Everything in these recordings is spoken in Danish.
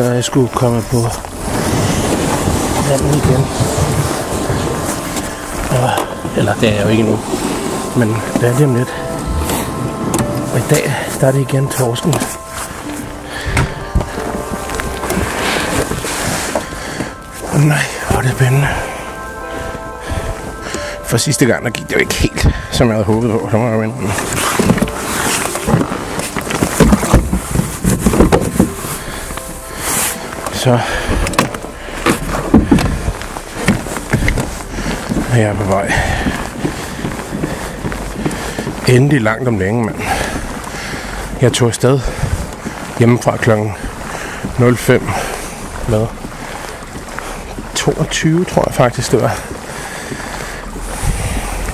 Så jeg skulle komme på landet igen. Og, eller det er jeg jo ikke nu. Men det er lige om lidt. Og i dag, der er det igen torsken. Og nej, hvor er det spændende. For sidste gang, der gik det jo ikke helt, som jeg havde håbet på. Så må jeg jo indrømme. Så er jeg på vej. Endelig langt om længe, mand. Jeg tog afsted hjemmefra kl. 05 med 22, tror jeg faktisk det var.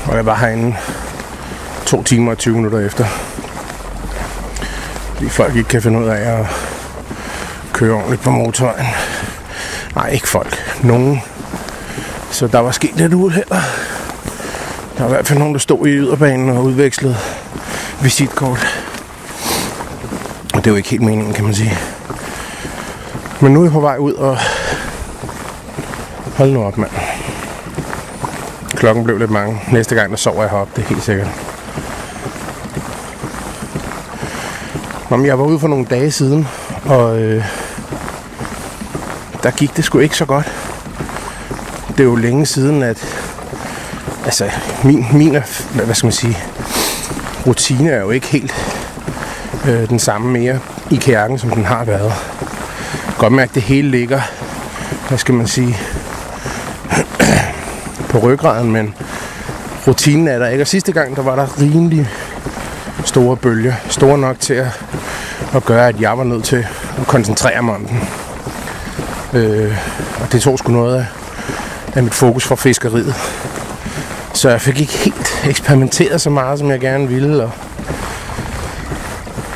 Og jeg var herinde to timer og 20 minutter efter. Fordi folk ikke kan finde ud af at køre ordentligt på motorvejen. Nej, ikke folk. Nogen. Så der var sket lidt uheld. Der var i hvert fald nogen, der stod i yderbanen og udvekslede visitkort. Og det er jo ikke helt meningen, kan man sige. Men nu er jeg på vej ud og... Hold nu op, mand. Klokken blev lidt mange. Næste gang, der sover jeg heroppe, det er helt sikkert. Nå, jeg var ude for nogle dage siden, og øh, der gik det sgu ikke så godt. Det er jo længe siden, at altså, min, min hvad skal man sige, rutine er jo ikke helt øh, den samme mere i kærken, som den har været. Godt mærke, at det hele ligger, hvad skal man sige, på ryggraden, men rutinen er der ikke. Og sidste gang, der var der rimelig store bølger. Store nok til at, at gøre, at jeg var nødt til at koncentrere mig om den. Øh, og det tog sgu noget af, af mit fokus fra fiskeriet. Så jeg fik ikke helt eksperimenteret så meget, som jeg gerne ville. Og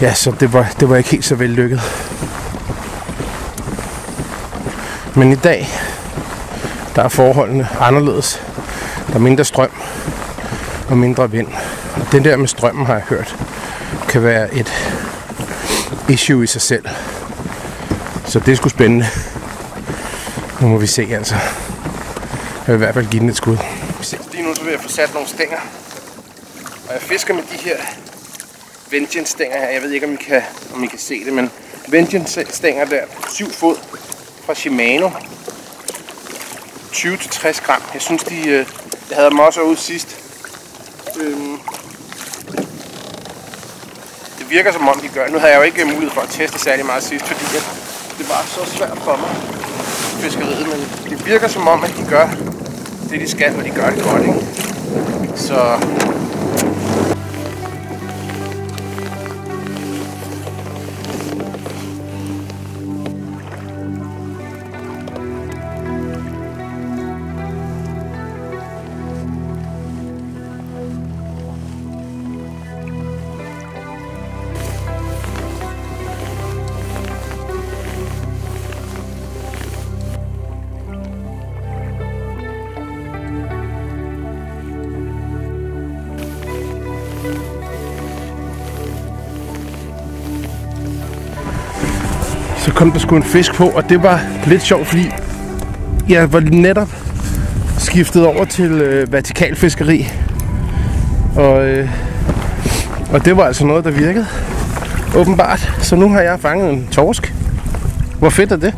ja, så det var, det var ikke helt så vellykket. Men i dag, der er forholdene anderledes. Der er mindre strøm og mindre vind. Og den der med strømmen, har jeg hørt, kan være et issue i sig selv. Så det skulle spændende. Nu må vi se altså. Jeg vil i hvert fald give den et skud. Lige nu så vil jeg få sat nogle stænger. Og jeg fisker med de her Vengeance stænger her. Jeg ved ikke om I kan, om I kan se det, men Vengeance stænger der. 7 fod fra Shimano. 20-60 gram. Jeg synes de, øh, jeg havde dem også ud sidst. Øhm, det virker som om de gør. Nu havde jeg jo ikke mulighed for at teste særlig meget sidst, fordi det var så svært for mig fiskeriet, men det virker som om, at de gør det, de skal, og de gør det godt, ikke? Så kom der sgu en fisk på, og det var lidt sjovt, fordi jeg var netop skiftet over til øh, vertikalfiskeri. Og, øh, og det var altså noget, der virkede. Åbenbart. Så nu har jeg fanget en torsk. Hvor fedt er det?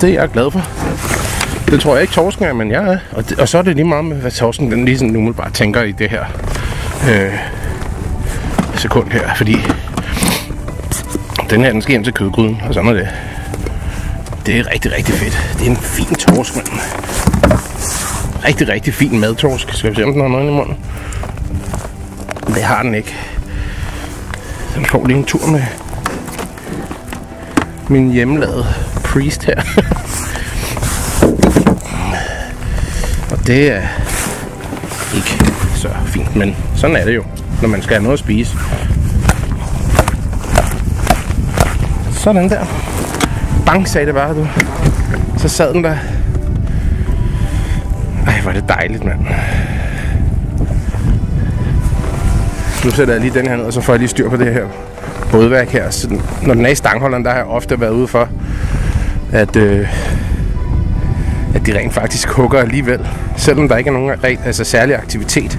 Det er jeg glad for. Det tror jeg ikke torsken er, men jeg er. Og, det, og så er det lige meget med, hvad torsken den lige sådan umiddelbart tænker i det her øh, sekund her. Fordi den her, den skal hjem til kødgryden, og sådan er det. Det er rigtig, rigtig fedt. Det er en fin torsk, mand. Rigtig, rigtig fin madtorsk. Skal vi se, om den har noget i munden? Det har den ikke. Den får lige en tur med min hjemmelavede priest her. og det er ikke så fint, men sådan er det jo, når man skal have noget at spise. Sådan der. Bang, sagde det bare, du. Så sad den der. Ej, hvor er det dejligt, mand. Nu sætter jeg lige den her ned, og så får jeg lige styr på det her bådværk her. Så når den er i stangholderen, der har jeg ofte været ude for, at, øh, at de rent faktisk hugger alligevel. Selvom der ikke er nogen altså særlig aktivitet,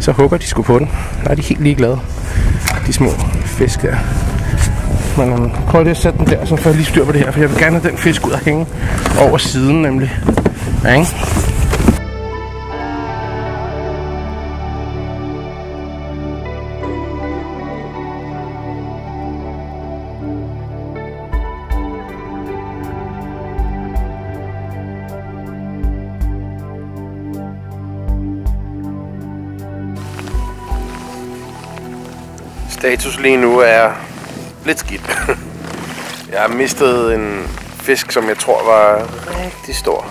så hugger de sgu på den. Der er de helt ligeglade, de små fisk der. Men um, prøv lige at sætte den der, så får jeg lige styr på det her, for jeg vil gerne have den fisk ud og hænge over siden nemlig. Ja, ikke? Status lige nu er lidt skidt. Jeg har mistet en fisk, som jeg tror var rigtig stor.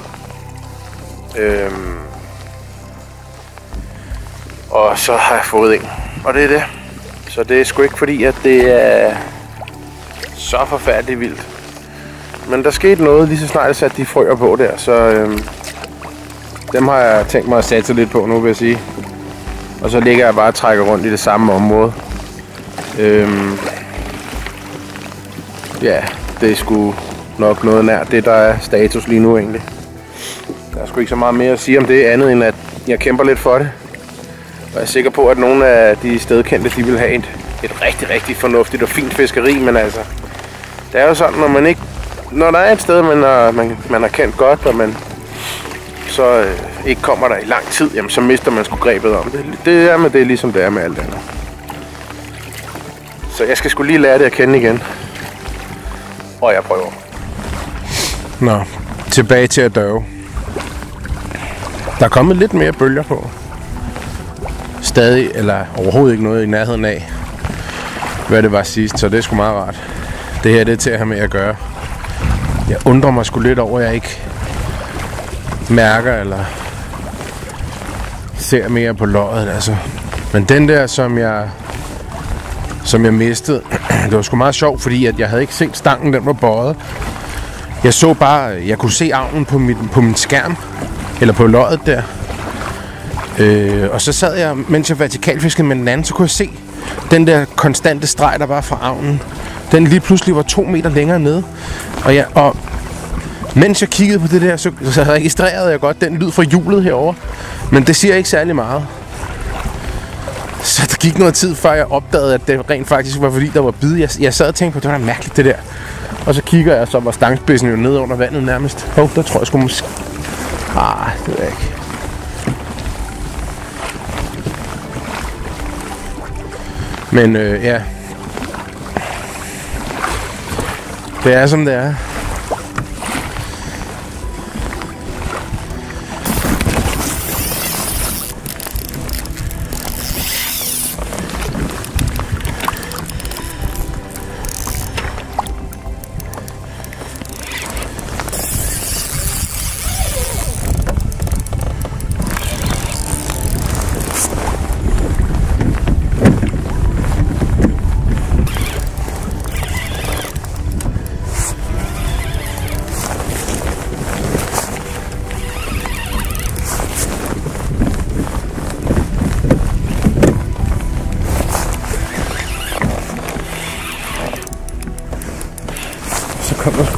Øhm. Og så har jeg fået en. Og det er det. Så det er sgu ikke fordi, at det er så forfærdeligt vildt. Men der skete noget lige så snart jeg satte de frøer på der, så øhm, dem har jeg tænkt mig at satse lidt på nu, vil jeg sige. Og så ligger jeg bare og trækker rundt i det samme område. Øhm, ja, det er sgu nok noget nær det, der er status lige nu egentlig. Der er sgu ikke så meget mere at sige om det, andet end at jeg kæmper lidt for det. Og jeg er sikker på, at nogle af de stedkendte, de vil have et, et rigtig, rigtig fornuftigt og fint fiskeri, men altså, det er jo sådan, når man ikke, når der er et sted, man har, man, man har kendt godt, og man så øh, ikke kommer der i lang tid, jamen så mister man sgu grebet om det. Det er med det, ligesom det er med alt andet. Så jeg skal skulle lige lære det at kende igen. Og jeg prøver. Nå, tilbage til at døve. Der er kommet lidt mere bølger på. Stadig, eller overhovedet ikke noget i nærheden af, hvad det var sidst, så det er sgu meget rart. Det her det er til at have med at gøre. Jeg undrer mig sgu lidt over, at jeg ikke mærker eller ser mere på løjet. Altså. Men den der, som jeg som jeg mistede. Det var sgu meget sjovt, fordi at jeg havde ikke set stangen, den var bøjet. Jeg så bare, jeg kunne se arven på, mit, på min skærm, eller på løjet der. Øh, og så sad jeg, mens jeg vertikalfiskede med den anden, så kunne jeg se den der konstante streg, der var fra armen. Den lige pludselig var to meter længere nede. Og, jeg, og mens jeg kiggede på det der, så, så registrerede jeg godt den lyd fra hjulet herover. Men det siger ikke særlig meget. Så der gik noget tid, før jeg opdagede, at det rent faktisk var fordi, der var bid. Jeg, jeg sad og tænkte på, det var da mærkeligt det der. Og så kigger jeg, så var stangspidsen jo ned under vandet nærmest. Hov, der tror jeg sgu måske... Ah, det ved jeg ikke. Men øh, ja. Det er som det er.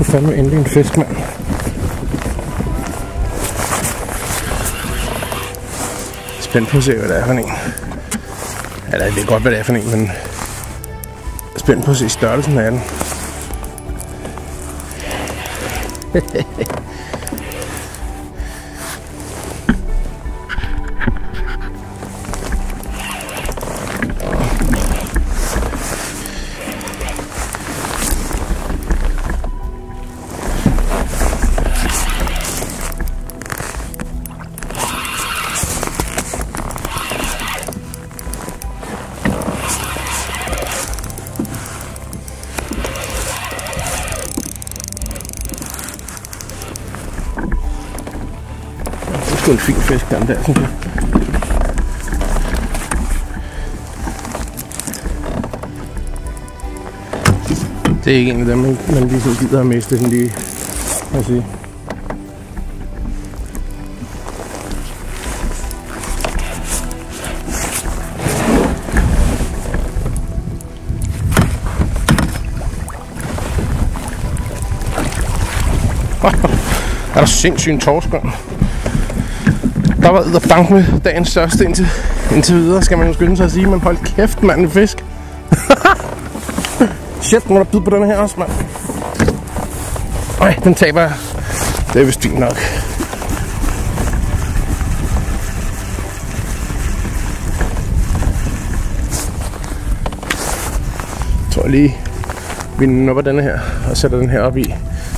Fandme endelig en fisk, mand. Spændt på at se, hvad det er for en. Eller det ved godt, hvad det er for en, men spændt på at se størrelsen af den. sgu en fin fisk, den der, synes jeg. Det er ikke en af dem, man, man ligesom gider at miste sådan lige, kan sige. er der sindssygt en torskånd. Der var der bank med dagens største indtil, indtil videre, skal man jo skynde sig at sige. Men hold kæft, mand, en fisk. Shit, må der bide på den her også, mand. Ej, den taber jeg. Det er vist fint nok. Jeg tror lige, vi nupper denne her og sætter den her op i,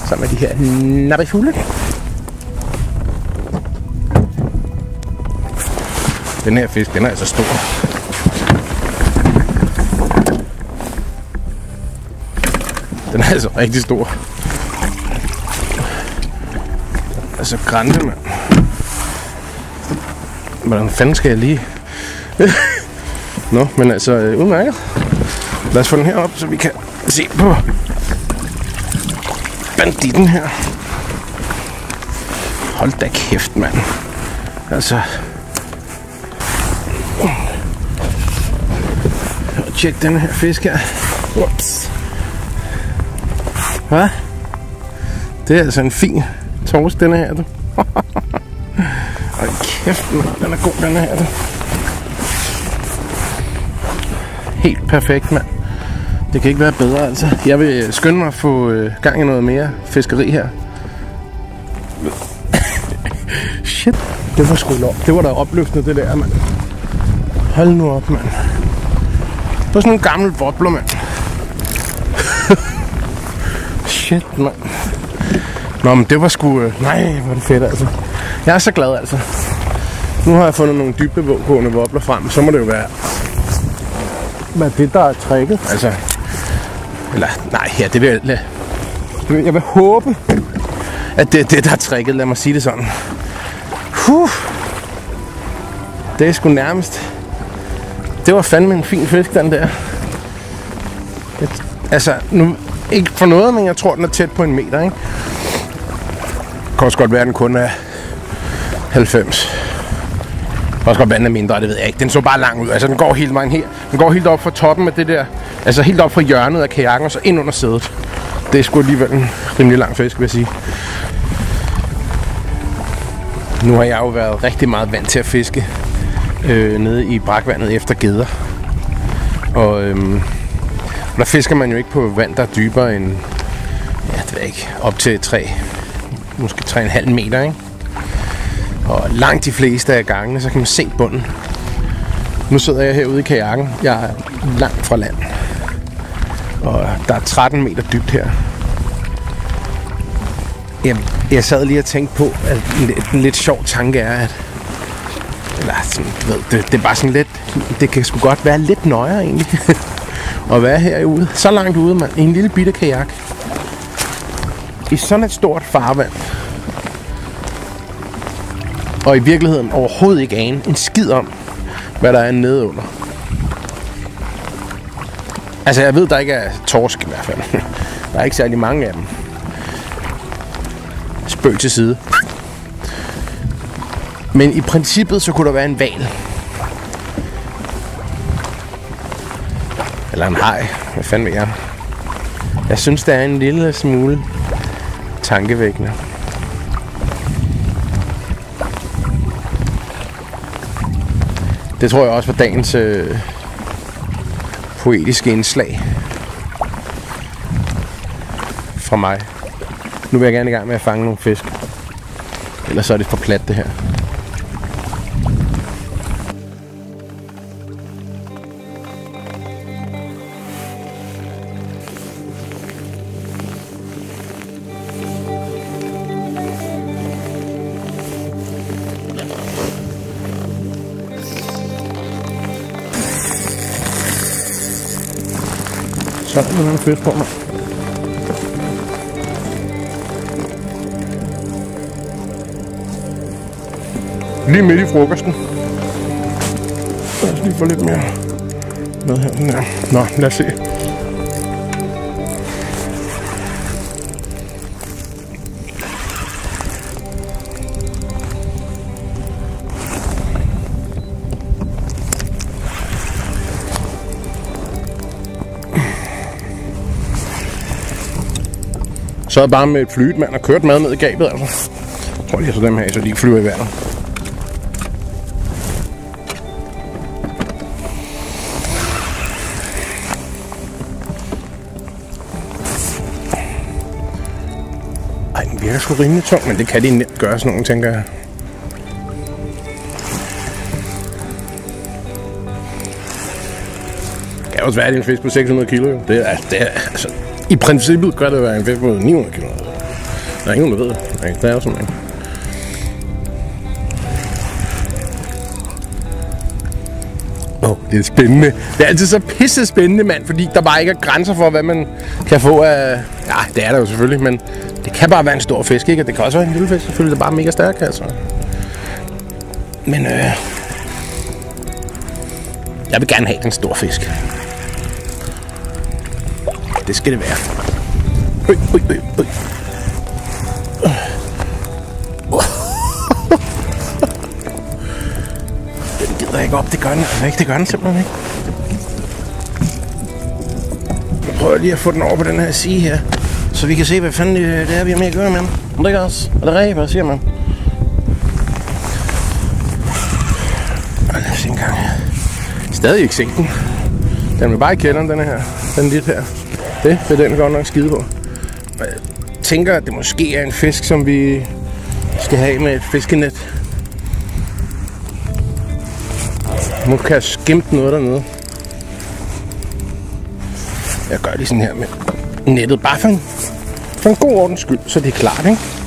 sammen med de her nappefugle. Den her fisk, den er altså stor. Den er altså rigtig stor. Altså grænse, mand. Hvordan fanden skal jeg lige... Nå, men altså, øh, udmærket. Lad os få den her op, så vi kan se på banditten her. Hold da kæft, mand. Altså... Tjek den her fisk her. Ups. Hvad? Det er altså en fin torsk, den her, du. Hold kæft, man. den er god, den her, du. Helt perfekt, mand. Det kan ikke være bedre, altså. Jeg vil skynde mig at få øh, gang i noget mere fiskeri her. Shit, det var sgu lov. Det var da opløftende, det der, mand. Hold nu op, mand. På sådan en gammel wobbler, mand. Shit, mand. Nå, men det var sgu... Øh, nej, hvor er det fedt, altså. Jeg er så glad, altså. Nu har jeg fundet nogle dybdegående wobbler frem. Så må det jo være... Hvad det, der er tricket? Altså... Eller, nej, ja, det vil jeg... Jeg vil håbe, at det er det, der er tricket. Lad mig sige det sådan. Huh. Det er sgu nærmest... Det var fandme en fin fisk, den der. Det, altså, nu, ikke for noget, men jeg tror, den er tæt på en meter, ikke? Det kan også godt være, den kun er 90. Det kan også godt være, den er mindre, det ved jeg ikke. Den så bare lang ud. Altså, den går helt vejen her. Den går helt op fra toppen af det der. Altså, helt op fra hjørnet af kajakken, og så ind under sædet. Det er sgu alligevel en rimelig lang fisk, vil jeg sige. Nu har jeg jo været rigtig meget vant til at fiske øh, nede i brakvandet efter geder. Og øhm, der fisker man jo ikke på vand, der er dybere end, ja, det ved jeg ikke, op til 3, måske 3,5 meter, ikke? Og langt de fleste af gangene, så kan man se bunden. Nu sidder jeg herude i kajakken. Jeg er langt fra land. Og der er 13 meter dybt her. Jeg, jeg sad lige og tænkte på, at en, en lidt sjov tanke er, at eller sådan, du ved, det, det er bare sådan lidt, det kan sgu godt være lidt nøjere egentlig, at være herude, så langt ude, mand, i en lille bitte kajak. I sådan et stort farvand. Og i virkeligheden overhovedet ikke ane en skid om, hvad der er nede under. Altså, jeg ved, der ikke er torsk i hvert fald. Der er ikke særlig mange af dem. Spøg til side. Men i princippet, så kunne der være en val. Eller en hej. Hvad fanden ved jeg? Jeg synes, det er en lille smule tankevækkende. Det tror jeg også var dagens øh, poetiske indslag fra mig. Nu vil jeg gerne i gang med at fange nogle fisk. Ellers så er det for plat det her. Så er der en fisk på mig. Lige midt i frokosten. Lad os lige få lidt mere med her. Nå, lad os se. Så bare med et flyet, mand, og kørt mad ned i gabet, altså. Jeg tror, lige så dem her, så de ikke flyver i vejret. Ej, den virker sgu rimelig tung, men det kan de nemt gøre sådan nogle, tænker jeg. Det kan også være, at det er en fisk på 600 kilo. jo. Det er, det er, altså, i princippet kan det være en fisk på 900 km. Der er ingen, der ved det. Nej, der er jo sådan en. Åh, oh, det er spændende. Det er altid så pisse spændende, mand, fordi der bare ikke er grænser for, hvad man kan få af... Ja, det er der jo selvfølgelig, men det kan bare være en stor fisk, ikke? Og det kan også være en lille fisk, selvfølgelig. Det er bare mega stærk, altså. Men øh... Jeg vil gerne have den store fisk. Det skal det være. Øj, øj, øj, øj. Den gider ikke op, det gør den altså ikke. Det gør den simpelthen ikke. Jeg prøver lige at få den over på den her side her. Så vi kan se, hvad fanden øh, det er, vi har med at gøre med den. Det ikke også? Er det rigtigt? Hvad siger man? Lad os se en gang her. Stadig ikke sænken. Den vil bare i kælderen, den her. Den lidt her. Det vil den godt nok skide på. Jeg tænker, at det måske er en fisk, som vi skal have med et fiskenet. Nu kan jeg skimte noget dernede. Jeg gør lige sådan her med nettet. Bare for en, for en god ordens skyld, så det er klart, ikke?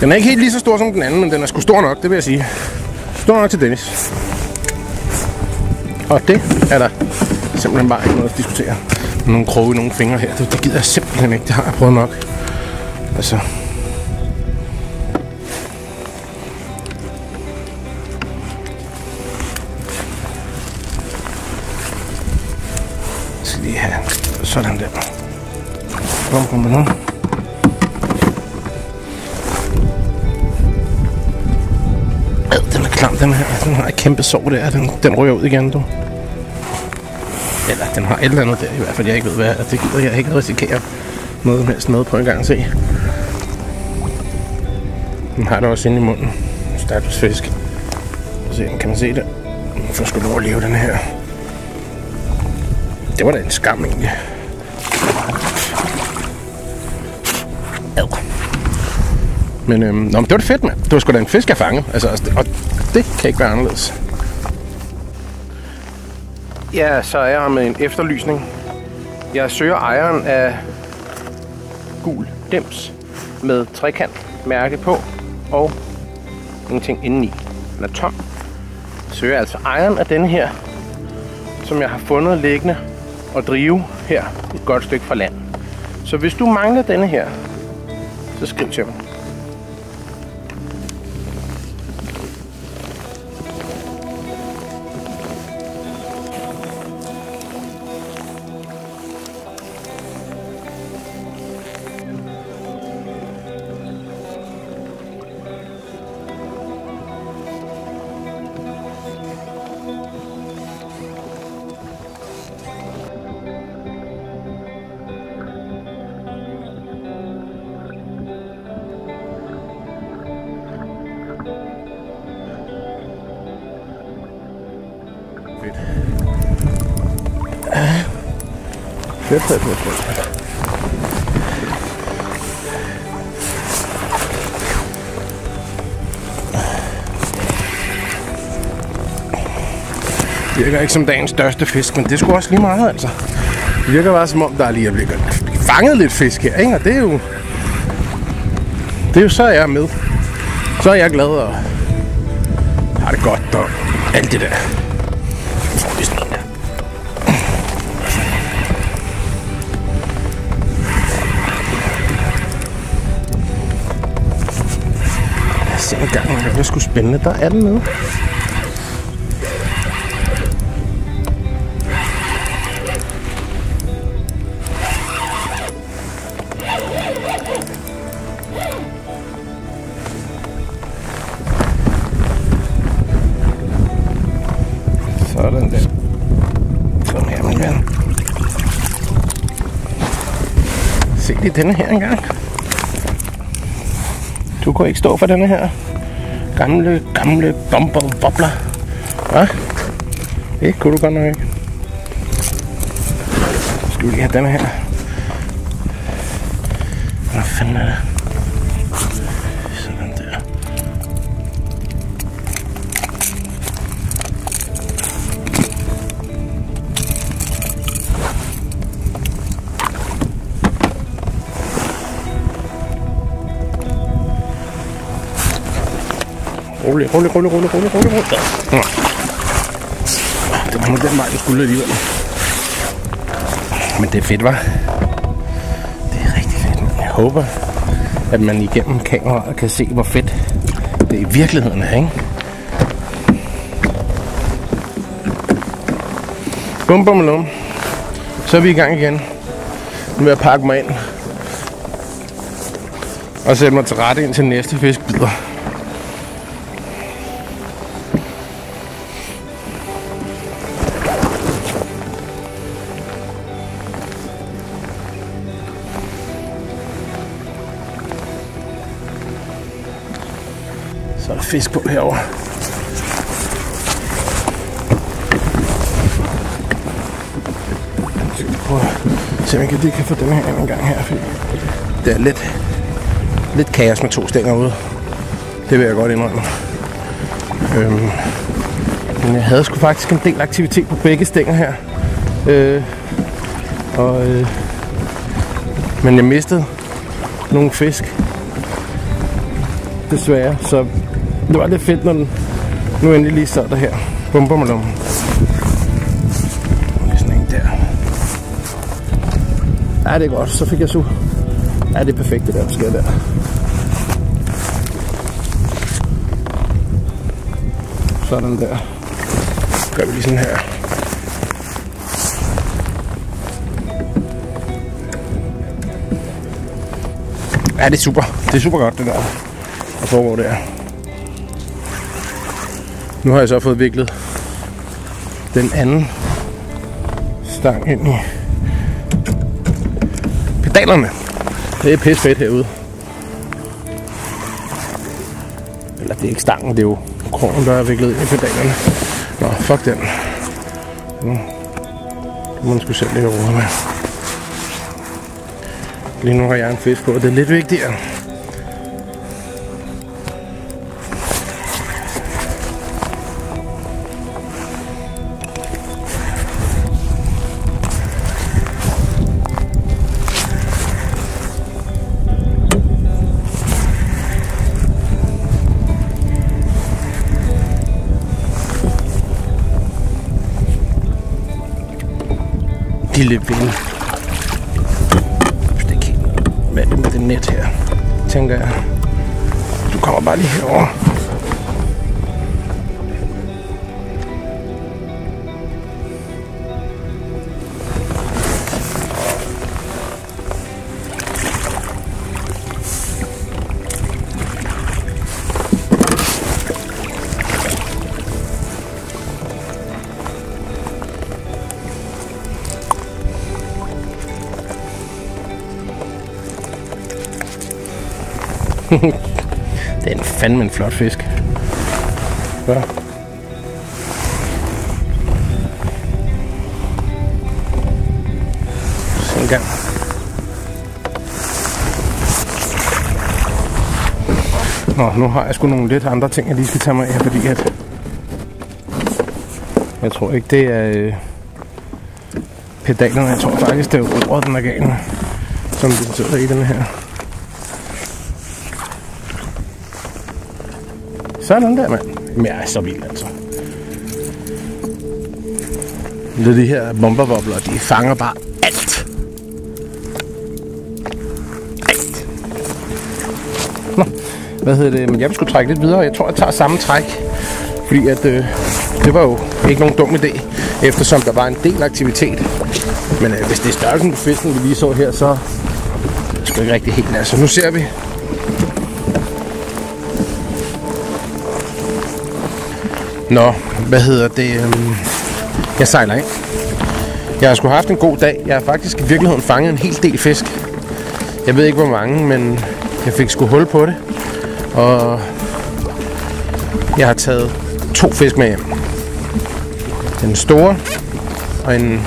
Den er ikke helt lige så stor som den anden, men den er sgu stor nok, det vil jeg sige. Stor nok til Dennis. Og det er der simpelthen bare ikke noget at diskutere. Nogle kroge i nogle fingre her, det, det gider jeg simpelthen ikke. Det har jeg prøvet nok. Altså. Jeg lige sådan der. Kom, kom bum. Den her. Den har et kæmpe sår der. Den, den ryger ud igen, du. Eller den har et eller andet der i hvert fald. Jeg ikke ved, hvad er. Det gider jeg ikke risikere noget helst noget på en gang at se. Den har det også inde i munden. Status fisk. Se, kan man se det? Nu får sgu lov at leve den her. Det var da en skam egentlig. Ad. Men, øhm, nå, men det var det fedt, mand. Det var sgu da en fisk, jeg fangede. Altså, altså, og det kan ikke være anderledes. Ja, så er jeg her med en efterlysning. Jeg søger ejeren af gul dims med trekant mærke på og ingenting indeni. Den er tom. Jeg søger altså ejeren af denne her, som jeg har fundet liggende og drive her et godt stykke fra land. Så hvis du mangler denne her, så skriv til mig. Fedt, fedt, fedt. Det virker ikke som dagens største fisk, men det skulle også lige meget, altså. Det virker bare som om, der er lige er blevet fanget lidt fisk her, ikke? Og det er jo... Det er jo så, jeg er med. Så er jeg glad og har det godt og alt det der. Lad os se gang, det er sgu spændende. Der er den nede. Sådan der. Kom her, min ven. Se lige denne her engang. Du kunne ikke stå for denne her gamle, gamle bomber bobler. Hva? Det kunne du godt nok ikke. Så skal vi lige have denne her. Hvad fanden er det? Rolig, rolig, rolig, rolig, rolig, rolig, rolig. Ja. Det var nu den vej, den skulle alligevel. Men det er fedt, var. Det er rigtig fedt. Jeg håber, at man igennem kameraet kan se, hvor fedt det i virkeligheden er, ikke? Bum, bum, lum. Så er vi i gang igen. Nu vil jeg pakke mig ind. Og sætte mig til rette ind til næste fiskbider. Fisk på herovre. Så vi at se, om jeg kan, lige kan få den her en gang her, fordi det er lidt, lidt kaos med to stænger ude. Det vil jeg godt indrømme. Øhm, men jeg havde sgu faktisk en del aktivitet på begge stænger her. Øh, og, øh, men jeg mistede nogle fisk. Desværre, så det var lidt fedt, når den nu endelig lige sad der her. Bum, bum, bum. Sådan en der. Ja, det er godt. Så fik jeg su. Ja, det er perfekt, det der, der sker der. Sådan der. Gør vi lige sådan her. Ja, det er super. Det er super godt, det der. Der foregår der. Nu har jeg så fået viklet den anden stang ind i pedalerne. Det er pisse fedt herude. Eller det er ikke stangen, det er jo krogen, der er viklet ind i pedalerne. Nå, fuck den. Nu må man sgu selv ligge over med. Lige nu har jeg en fisk på, og det er lidt vigtigere. Lille ven. Stik helt med det med det net her, tænker jeg. Du kommer bare lige herover. det er en fandme en flot fisk. Ja. Se en gang. Nå, nu har jeg sgu nogle lidt andre ting, jeg lige skal tage mig af, fordi at... Jeg tror ikke, det er øh, pedalerne. Jeg tror faktisk, det er roret, den er galt som den sidder i den her. Sådan der, mand. Jamen, jeg er så vild, altså. Det er de her bombervobler, de fanger bare alt. Alt. Nå, hvad hedder det? Men jeg vil skulle trække lidt videre. Jeg tror, jeg tager samme træk. Fordi at, øh, det var jo ikke nogen dum idé, eftersom der var en del aktivitet. Men øh, hvis det er størrelsen på fisken, vi lige så her, så er det ikke rigtig helt. Altså, nu ser vi. Nå, hvad hedder det? Øhm, jeg sejler ind. Jeg har sgu haft en god dag. Jeg har faktisk i virkeligheden fanget en hel del fisk. Jeg ved ikke hvor mange, men jeg fik sgu hul på det. Og jeg har taget to fisk med hjem. Den store og en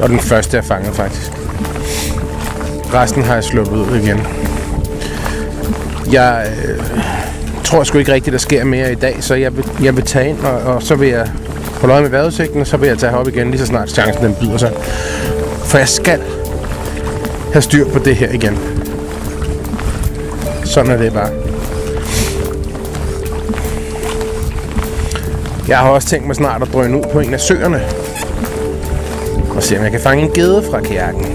og den første jeg fangede faktisk. Resten har jeg sluppet ud igen. Jeg øh, tror sgu ikke rigtigt, der sker mere i dag, så jeg vil, jeg vil tage ind, og, og så vil jeg holde øje med vejrudsigten, og så vil jeg tage op igen, lige så snart chancen den byder sig. For jeg skal have styr på det her igen. Sådan er det bare. Jeg har også tænkt mig snart at drøne ud på en af søerne. Og se om jeg kan fange en gede fra kajakken.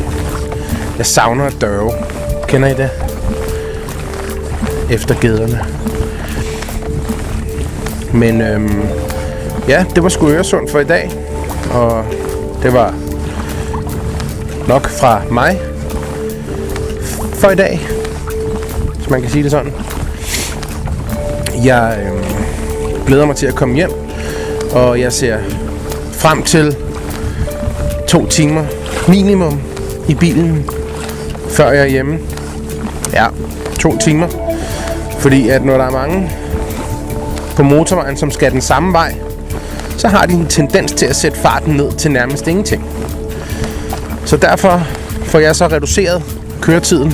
Jeg savner at dørve. Kender I det? Efter gederne. Men øhm, ja, det var sgu Øresund for i dag. Og det var nok fra mig for i dag. Hvis man kan sige det sådan. Jeg øhm, glæder mig til at komme hjem. Og jeg ser frem til to timer minimum i bilen, før jeg er hjemme. Ja, to timer. Fordi at når der er mange på motorvejen, som skal den samme vej, så har de en tendens til at sætte farten ned til nærmest ingenting. Så derfor får jeg så reduceret køretiden.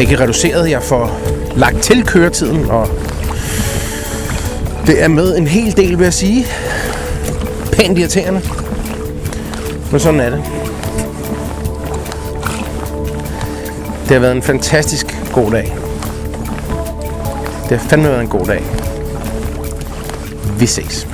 Ikke reduceret, jeg får lagt til køretiden, og det er med en hel del, vil jeg sige. Pænt irriterende. Men sådan er det. Det har været en fantastisk god dag. Det har fandme været en god dag. Vi ses.